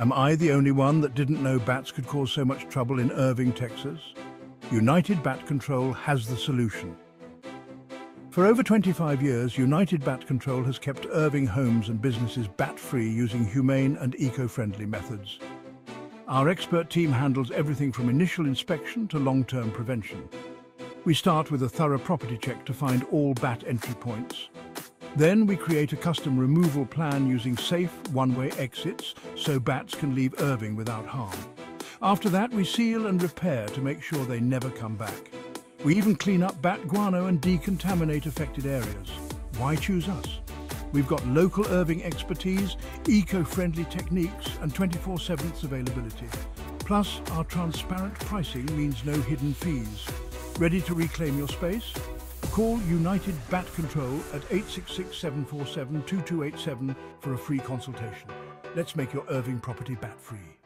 Am I the only one that didn't know bats could cause so much trouble in Irving, Texas? United Bat Control has the solution. For over 25 years, United Bat Control has kept Irving homes and businesses bat-free using humane and eco-friendly methods. Our expert team handles everything from initial inspection to long-term prevention. We start with a thorough property check to find all bat entry points. Then we create a custom removal plan using safe one-way exits so bats can leave Irving without harm. After that, we seal and repair to make sure they never come back. We even clean up bat guano and decontaminate affected areas. Why choose us? We've got local Irving expertise, eco-friendly techniques and 24-7 availability. Plus, our transparent pricing means no hidden fees. Ready to reclaim your space? Call United Bat Control at 866-747-2287 for a free consultation. Let's make your Irving property bat-free.